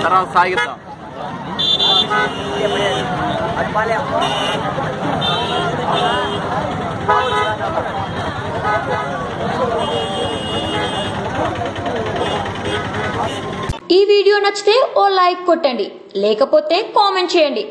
Terus saya gitu. ఈ video నచ్చితే ఓ లైక్ కొట్టండి. లేకపోతే కామెంట్ చేయండి.